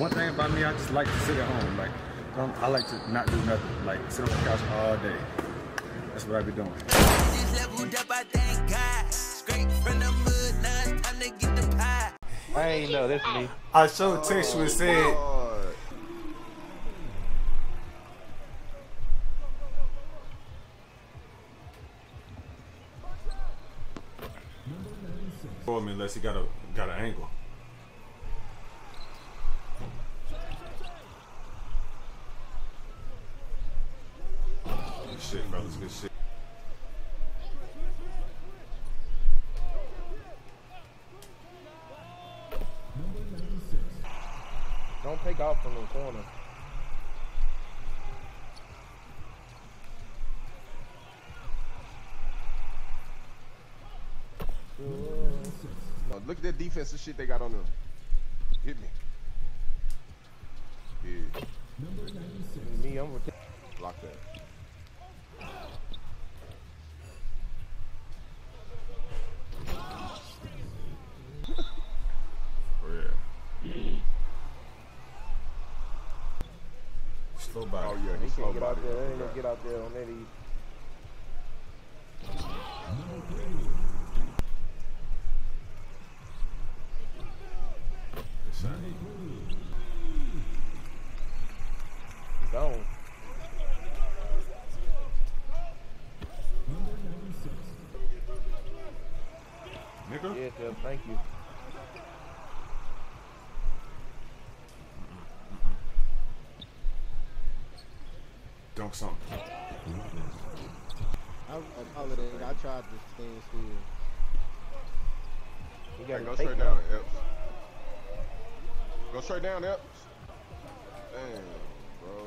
one thing about me, I just like to sit at home. Like, um, I like to not do nothing. Like, sit on the couch all day. That's what I be doing. I ain't know, that's me. I showed text you and said, for me unless he got a got an angle. Good shit, fellas. Good shit. Don't take off from the corner. Look at that defensive shit they got on them. Hit me. Yeah, Me, I'm gonna block that. For real. Slow body. Oh yeah, He he's slow can't get out body. there. They ain't gonna get out there on that easy. Good. Gone. Nigga. Yes, sir. Thank you. Dunk something. I, I apologize. I tried to stand still. You Yeah, gotta go straight down, Epps. Go straight down, Epps. Damn, bro.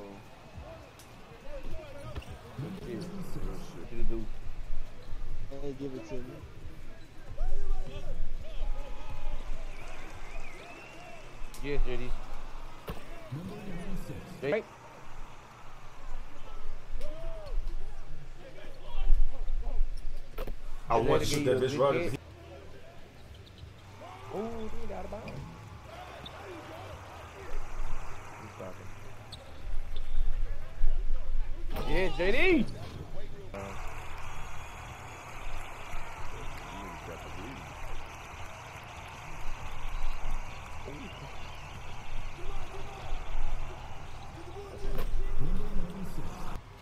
Shit. What you do? Hey, give it to me. Yes, JD. Straight. I want it to shoot that your bitch big right. head. He- Ooh, he got a bounce. He's stopping. Yeah, JD. Uh,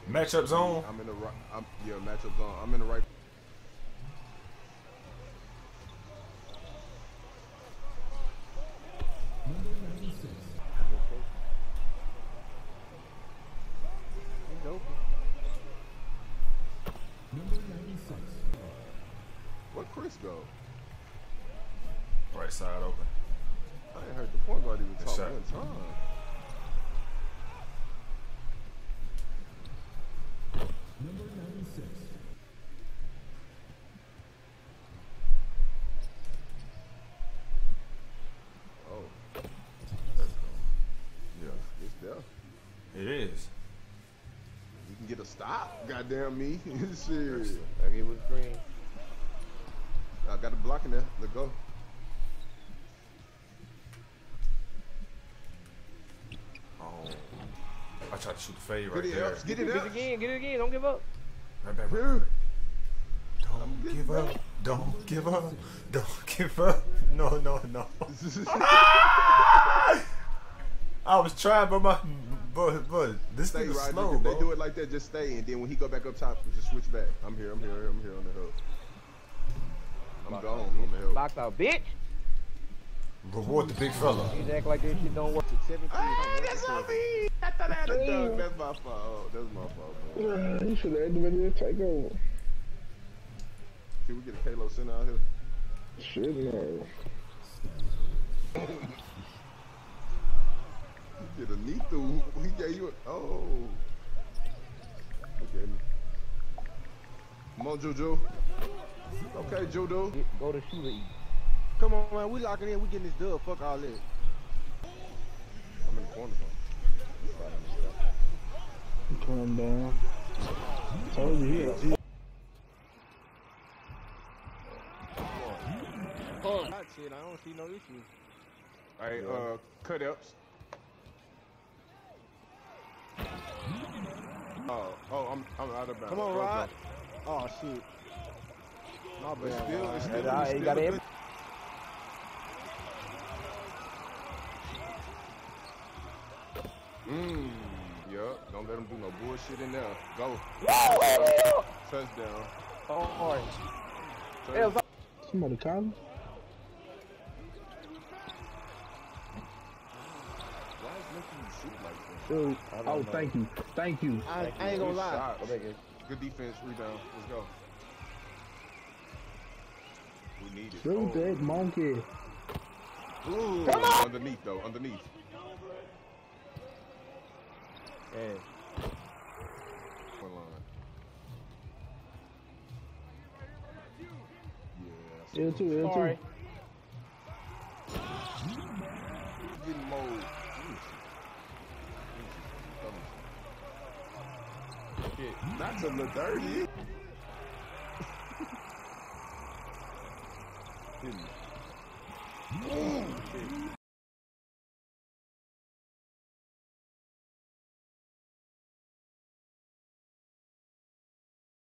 matchup zone. I'm in the right. I'm yeah, matchup zone. I'm in the right. He's open. Where Chris go? Right side open. I ain't heard the point guard even talk shot. one time. Oh. Yeah, it's there. It is. You can get a stop. Goddamn me. Shit. I get with green. I got a block in there. Let go. I tried to shoot the fade Get right it there. up. Get Get it it again. Get it again. Don't give up. Right back. Right. Here. Don't give up. Don't give up. Don't give up. No, no, no. I was trying, but my, but, but this Stay thing is right. slow, if bro. they do it like that, just stay. And then when he go back up top, just switch back. I'm here. I'm here. I'm here on the hook. I'm gone on the hook. Box out, bitch. Reward the big fella. You act like this shit don't work. 17. Hey, that's on me. I thought I had a dunk. That's my fault. That's my fault. Man. Uh, you should have been ready to take over. Can we get a Kalo center out here? Shit, no. Get a knee. He gave you a. Oh. Look at me. Come on, Juju. Okay, Juju. Get, go to shooter eat. Come on, man. We locking in. We getting this dub. Fuck all this cornerback. Come down. Told you Oh, that shit, I don't see no issue. Alright, yeah. uh, cut ups. Oh, oh, I'm, I'm out of bounds. Come on, Rod. Oh, shoot. My bad. Still, still, it's still, it's still, it's still, Mmm, yup. Don't let them do no bullshit in there. Go. Touchdown. Oh, orange. Touchdown. It was Somebody calling? Why is making you shoot like that? Dude, I oh, know. thank you. Thank you. I, I ain't gonna lie. shots. I think it's Good defense, rebound. Let's go. We need it. Shoot Oh. that monkey. Ooh, underneath though, underneath. Yeah. One line. Yeah. L2, L2. Sorry. Getting more. Shit, not to the dirty. Didn't. Ooh, shit.